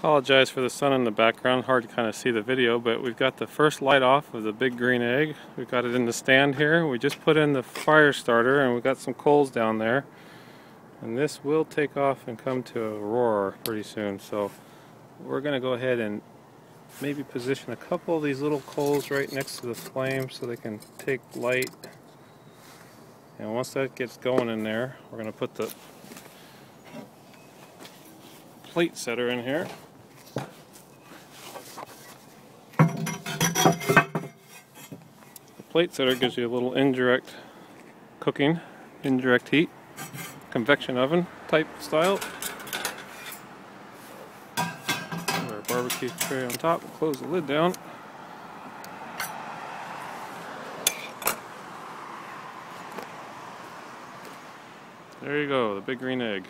Apologize for the sun in the background, hard to kind of see the video, but we've got the first light off of the big green egg. We've got it in the stand here. We just put in the fire starter and we've got some coals down there. And this will take off and come to a roar pretty soon. So we're going to go ahead and maybe position a couple of these little coals right next to the flame so they can take light. And once that gets going in there, we're going to put the plate setter in here. Plate setter gives you a little indirect cooking, indirect heat, convection oven type style. Our barbecue tray on top, close the lid down. There you go, the big green egg.